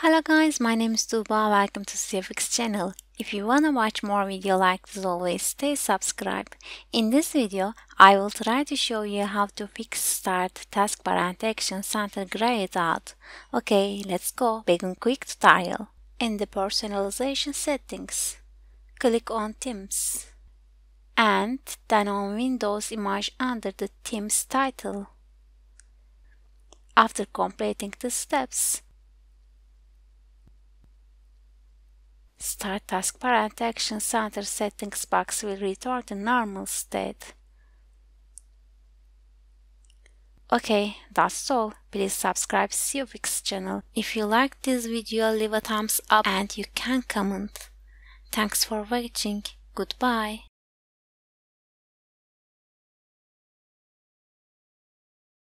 Hello guys, my name is Tuba. Welcome to CeoFix channel. If you wanna watch more video like this always stay subscribed. In this video, I will try to show you how to fix start taskbar and action center grayed out. Okay, let's go. Begin quick tutorial. In the personalization settings, click on Themes and then on Windows image under the Themes title. After completing the steps, Start and action center settings box will return to normal state. Okay, that's all. Please subscribe CeoFix channel. If you like this video, leave a thumbs up and you can comment. Thanks for watching. Goodbye.